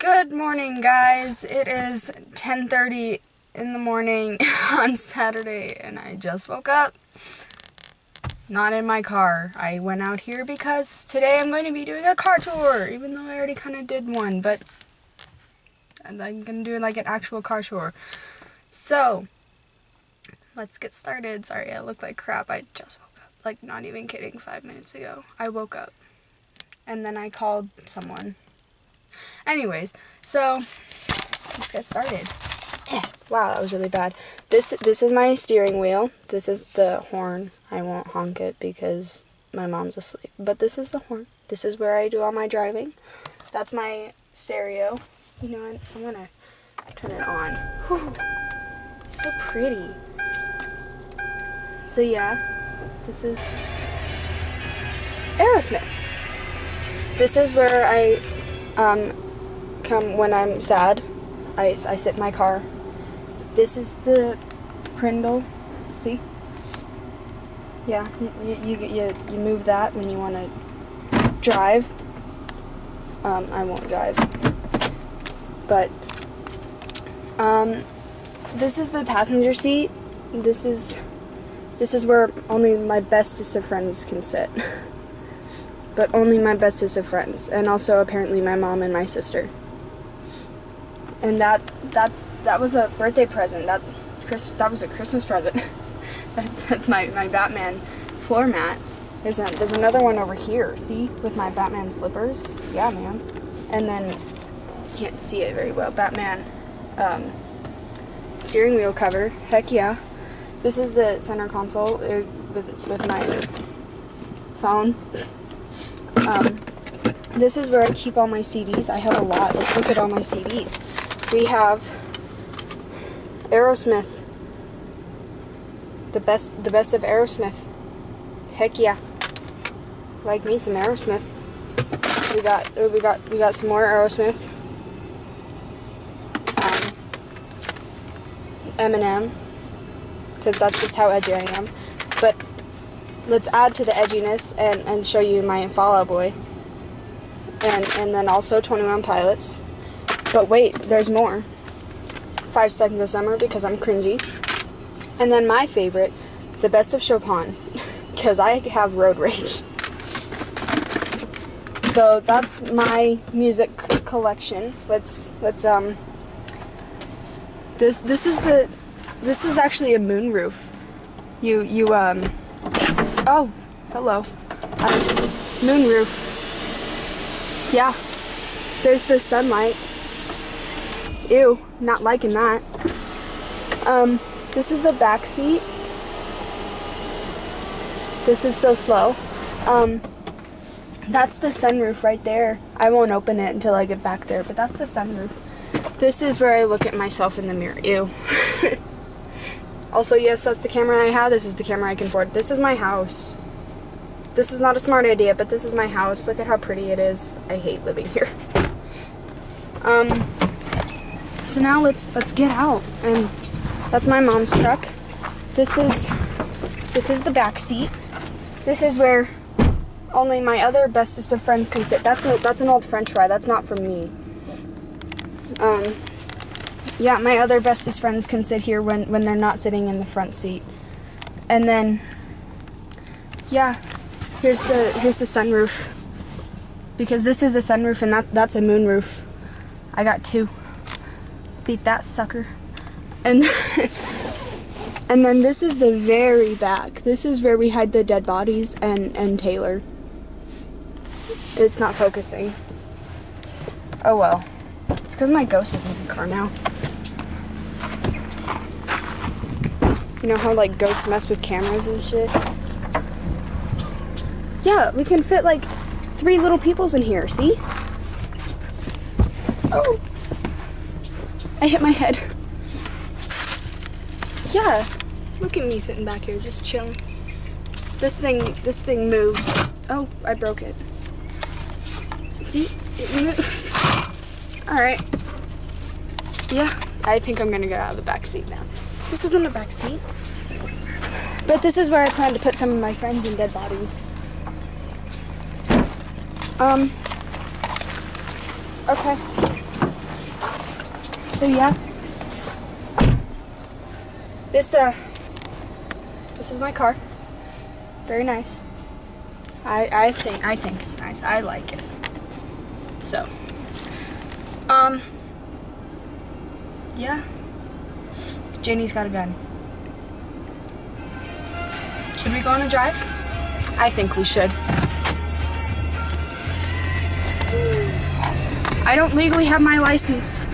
Good morning, guys. It is 10:30 in the morning on Saturday and I just woke up. Not in my car. I went out here because today I'm going to be doing a car tour, even though I already kind of did one, but I'm going to do like an actual car tour. So, let's get started. Sorry, I look like crap. I just woke up. Like not even kidding, 5 minutes ago. I woke up. And then I called someone Anyways, so let's get started. Wow, that was really bad. This this is my steering wheel. This is the horn. I won't honk it because my mom's asleep. But this is the horn. This is where I do all my driving. That's my stereo. You know, I'm, I'm gonna turn it on. Whew. So pretty. So yeah, this is Aerosmith. This is where I um, come when I'm sad. I, I sit in my car. This is the Prindle. See? Yeah, you, you, you, you move that when you want to drive. Um, I won't drive. But, um, this is the passenger seat. This is, this is where only my bestest of friends can sit. but only my bestest of friends, and also apparently my mom and my sister. And that that's that was a birthday present. That Chris that was a Christmas present. that, that's my my Batman floor mat. There's a, there's another one over here. See with my Batman slippers. Yeah, man. And then can't see it very well. Batman um, steering wheel cover. Heck yeah. This is the center console uh, with with my phone. Um, this is where I keep all my CDs. I have a lot. Let's look at all my CDs. We have Aerosmith. The best the best of Aerosmith. Heck yeah. Like me some Aerosmith. We got we got we got some more Aerosmith. Um, Eminem. Because that's just how edgy I am. But let's add to the edginess and, and show you my Fall Out Boy. And, and then also 21 Pilots. But wait, there's more. Five Seconds of Summer because I'm cringy. And then my favorite, The Best of Chopin, because I have road rage. So that's my music collection. Let's let's um this this is the this is actually a moonroof. You you um Oh, hello. Uh, moonroof. Yeah. There's the sunlight. Ew, not liking that. Um, this is the back seat. This is so slow. Um, that's the sunroof right there. I won't open it until I get back there, but that's the sunroof. This is where I look at myself in the mirror. Ew. Also, yes, that's the camera I have. This is the camera I can afford. This is my house. This is not a smart idea, but this is my house. Look at how pretty it is. I hate living here. Um, so now let's let's get out. And that's my mom's truck. This is this is the back seat. This is where only my other bestest of friends can sit. That's a, that's an old French fry. That's not for me. Um, yeah, my other bestest friends can sit here when, when they're not sitting in the front seat. And then, yeah, here's the here's the sunroof. Because this is a sunroof and that that's a moonroof. I got two. Beat that sucker. And and then this is the very back. This is where we hide the dead bodies and and Taylor. It's not focusing. Oh well. It's because my ghost is in the car now. You know how like ghosts mess with cameras and shit? Yeah, we can fit like three little peoples in here, see? Oh! I hit my head. Yeah, look at me sitting back here just chilling. This thing, this thing moves. Oh, I broke it. See? It moves. Alright. Yeah, I think I'm gonna get out of the back seat now. This isn't a back seat. But this is where I plan to put some of my friends and dead bodies. Um. Okay. so yeah. This uh this is my car. Very nice. I I think I think it's nice. I like it. So um yeah. Janie's got a gun. Should we go on a drive? I think we should. I don't legally have my license.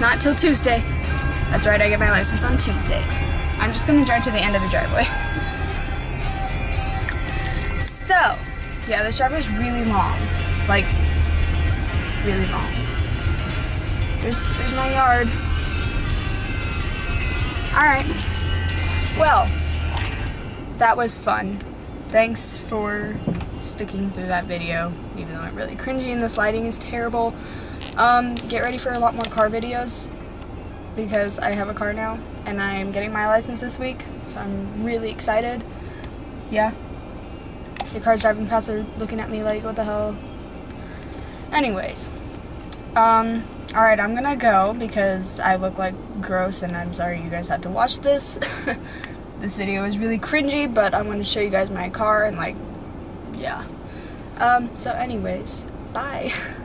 Not till Tuesday. That's right, I get my license on Tuesday. I'm just gonna drive to the end of the driveway. So, yeah, this driveway is really long. Like, really long. There's, there's my yard. Alright. Well, that was fun. Thanks for sticking through that video, even though I'm really cringy and this lighting is terrible. Um, get ready for a lot more car videos because I have a car now and I'm getting my license this week, so I'm really excited. Yeah. The cars driving past are looking at me like, what the hell? Anyways, um, alright, I'm gonna go because I look like gross and I'm sorry you guys had to watch this. this video is really cringy, but I'm gonna show you guys my car and like, yeah. Um, so anyways, bye.